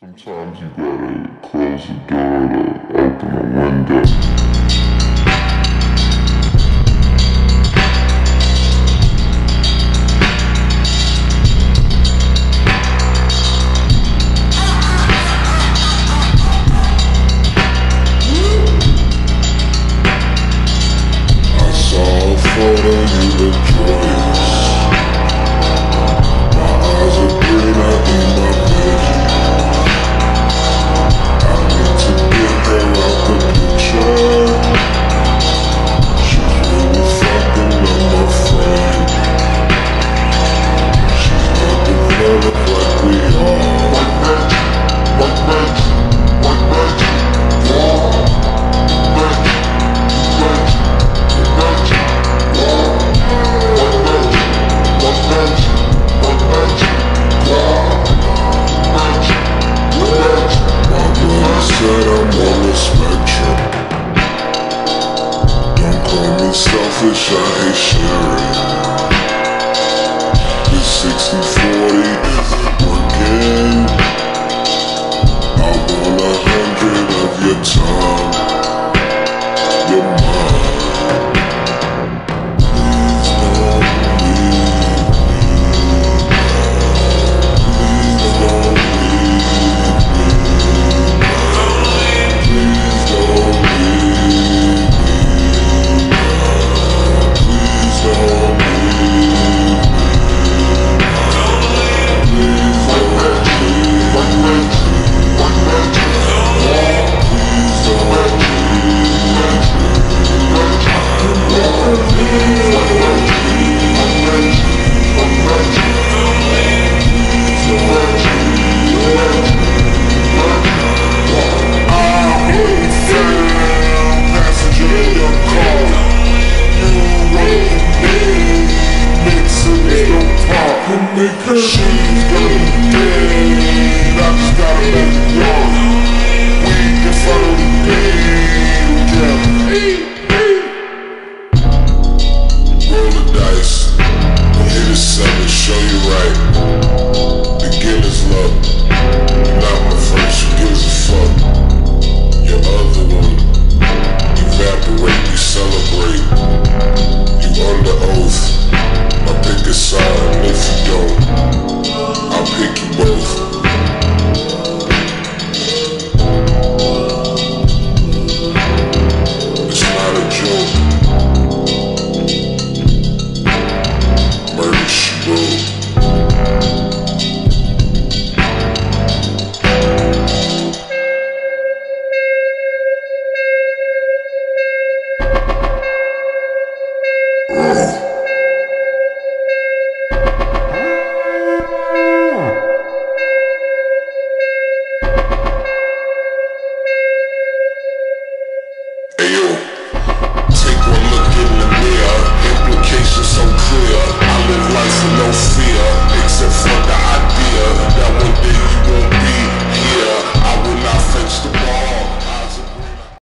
Sometimes you gotta close the door to open a window. I saw a photo you looked selfish, I hate sharing. It's 60-40 Ugh.